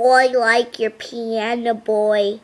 I like your piano boy.